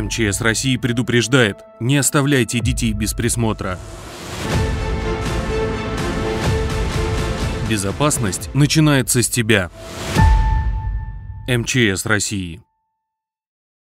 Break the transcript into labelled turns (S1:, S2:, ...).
S1: МЧС России предупреждает, не оставляйте детей без присмотра. Безопасность начинается с тебя. МЧС России